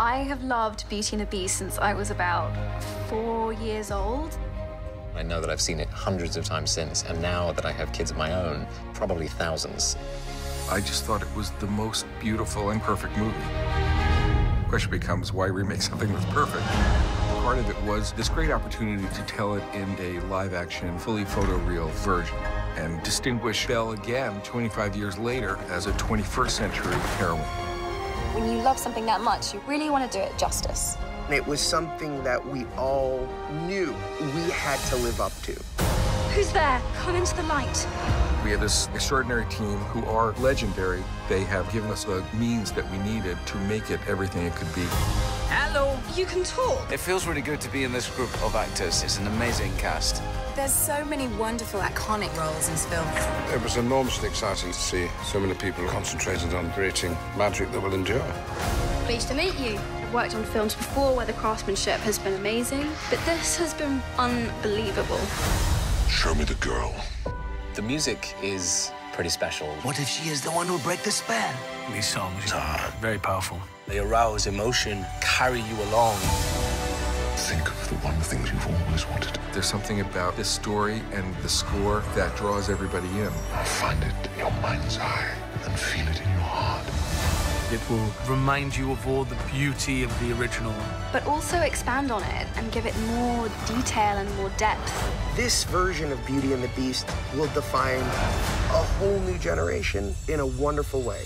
I have loved Beauty and the Beast since I was about four years old. I know that I've seen it hundreds of times since, and now that I have kids of my own, probably thousands. I just thought it was the most beautiful and perfect movie. The question becomes why remake something that's perfect? Part of it was this great opportunity to tell it in a live action, fully photoreal version and distinguish Belle again 25 years later as a 21st century heroine. When you love something that much, you really want to do it justice. It was something that we all knew we had to live up to. Who's there? Come into the light. We have this extraordinary team who are legendary. They have given us the means that we needed to make it everything it could be. Hello. You can talk. It feels really good to be in this group of actors. It's an amazing cast. There's so many wonderful, iconic roles in this film. It was enormously exciting to see so many people concentrated on creating magic that will endure. Pleased to meet you. I've worked on films before where the craftsmanship has been amazing, but this has been unbelievable. Show me the girl. The music is pretty special. What if she is the one who'll break the spell? These songs are very powerful. They arouse emotion, carry you along. Think of the one thing you've always wanted. There's something about this story and the score that draws everybody in. Find it in your mind's eye and feel it in your heart. It will remind you of all the beauty of the original. But also expand on it and give it more detail and more depth. This version of Beauty and the Beast will define a whole new generation in a wonderful way.